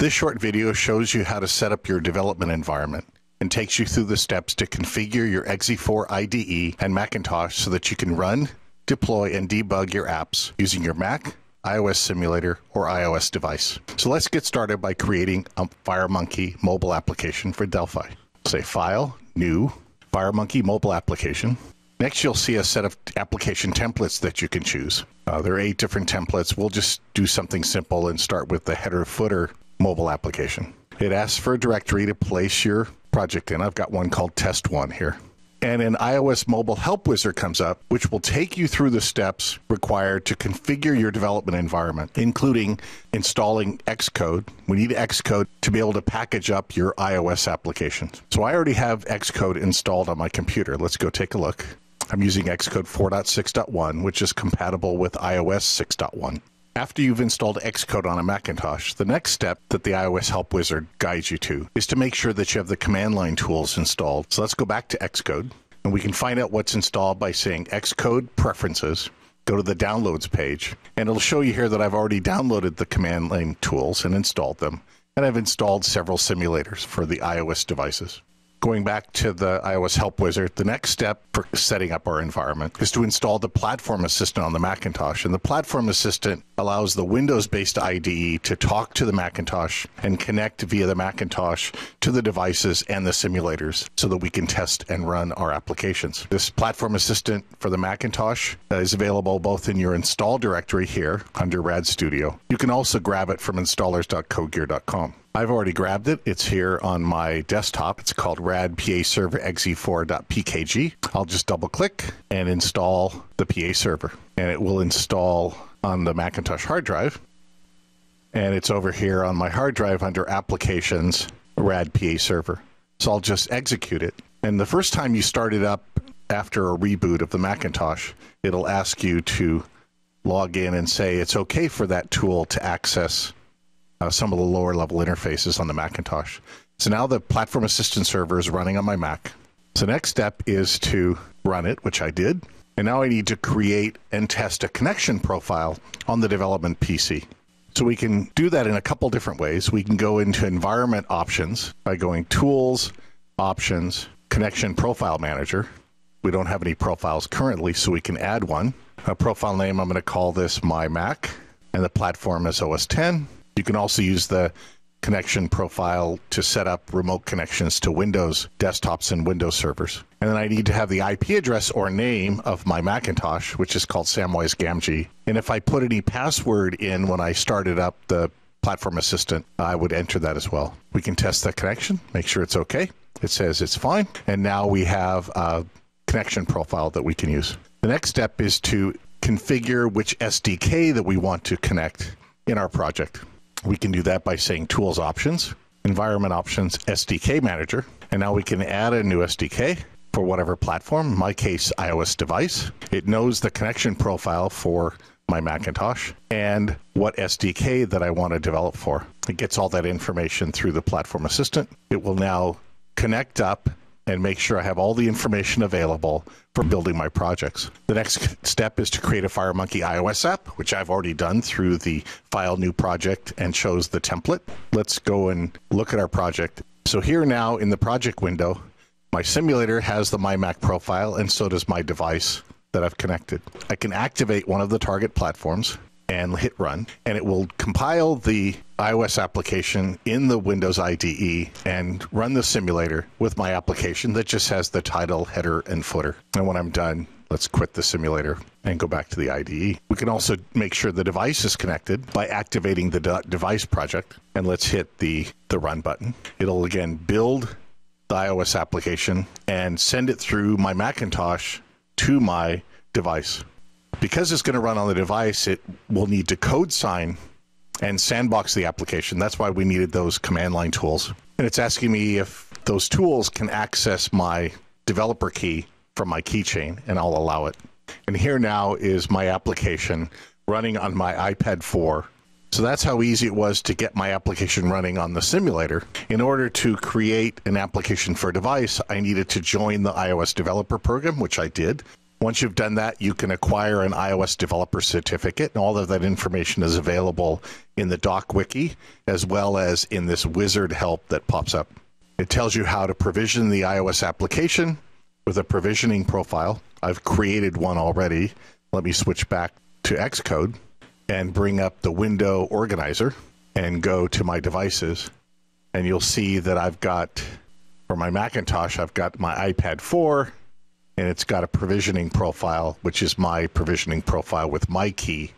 This short video shows you how to set up your development environment and takes you through the steps to configure your XE4 IDE and Macintosh so that you can run, deploy, and debug your apps using your Mac, iOS simulator, or iOS device. So let's get started by creating a FireMonkey mobile application for Delphi. Say File, New, FireMonkey mobile application. Next, you'll see a set of application templates that you can choose. Uh, there are eight different templates. We'll just do something simple and start with the header footer mobile application. It asks for a directory to place your project in. I've got one called test one here. And an iOS mobile help wizard comes up, which will take you through the steps required to configure your development environment, including installing Xcode. We need Xcode to be able to package up your iOS applications. So I already have Xcode installed on my computer. Let's go take a look. I'm using Xcode 4.6.1, which is compatible with iOS 6.1. After you've installed Xcode on a Macintosh, the next step that the iOS Help Wizard guides you to is to make sure that you have the command line tools installed. So let's go back to Xcode, and we can find out what's installed by saying Xcode Preferences. Go to the Downloads page, and it'll show you here that I've already downloaded the command line tools and installed them. And I've installed several simulators for the iOS devices going back to the iOS Help Wizard, the next step for setting up our environment is to install the Platform Assistant on the Macintosh. And the Platform Assistant allows the Windows based IDE to talk to the Macintosh and connect via the Macintosh to the devices and the simulators so that we can test and run our applications. This Platform Assistant for the Macintosh uh, is available both in your install directory here under Rad Studio. You can also grab it from installers.codegear.com. I've already grabbed it. It's here on my desktop. It's called rad PA server XE4.pkg. I'll just double click and install the PA server. And it will install on the Macintosh hard drive. And it's over here on my hard drive under applications, rad PA server. So I'll just execute it. And the first time you start it up after a reboot of the Macintosh, it'll ask you to log in and say it's okay for that tool to access uh, some of the lower level interfaces on the Macintosh. So now the platform assistant server is running on my Mac. So next step is to run it, which I did. And now I need to create and test a connection profile on the development PC. So we can do that in a couple different ways. We can go into environment options by going tools, options, connection profile manager. We don't have any profiles currently, so we can add one. A profile name, I'm going to call this my Mac, and the platform is OS 10. You can also use the connection profile to set up remote connections to Windows desktops and Windows servers. And then I need to have the IP address or name of my Macintosh, which is called Samwise Gamgee. And if I put any password in when I started up the platform assistant, I would enter that as well. We can test the connection, make sure it's okay. It says it's fine. And now we have a connection profile that we can use. The next step is to configure which SDK that we want to connect in our project. We can do that by saying Tools Options, Environment Options, SDK Manager, and now we can add a new SDK for whatever platform, my case, iOS device. It knows the connection profile for my Macintosh and what SDK that I want to develop for. It gets all that information through the Platform Assistant. It will now connect up and make sure I have all the information available for building my projects. The next step is to create a FireMonkey iOS app, which I've already done through the File New Project and shows the template. Let's go and look at our project. So here now in the project window, my simulator has the MyMac profile, and so does my device that I've connected. I can activate one of the target platforms and hit run, and it will compile the iOS application in the Windows IDE and run the simulator with my application that just has the title, header, and footer. And when I'm done, let's quit the simulator and go back to the IDE. We can also make sure the device is connected by activating the device project, and let's hit the, the run button. It'll again build the iOS application and send it through my Macintosh to my device because it's going to run on the device, it will need to code sign and sandbox the application. That's why we needed those command line tools. And it's asking me if those tools can access my developer key from my keychain, and I'll allow it. And here now is my application running on my iPad 4. So that's how easy it was to get my application running on the simulator. In order to create an application for a device, I needed to join the iOS developer program, which I did. Once you've done that, you can acquire an iOS developer certificate, and all of that information is available in the Doc Wiki as well as in this wizard help that pops up. It tells you how to provision the iOS application with a provisioning profile. I've created one already. Let me switch back to Xcode and bring up the window organizer and go to my devices. And you'll see that I've got, for my Macintosh, I've got my iPad 4 and it's got a provisioning profile, which is my provisioning profile with my key.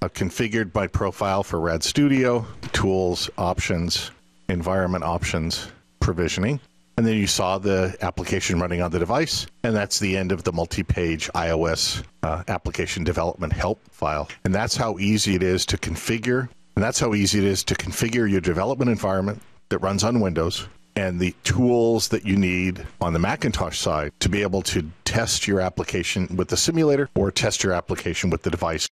I've configured my profile for Rad Studio, tools, options, environment options, provisioning. And then you saw the application running on the device. And that's the end of the multi page iOS uh, application development help file. And that's how easy it is to configure. And that's how easy it is to configure your development environment that runs on Windows and the tools that you need on the Macintosh side to be able to test your application with the simulator or test your application with the device.